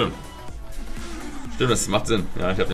Stimmt. Stimmt, das macht Sinn. Ja, ich habe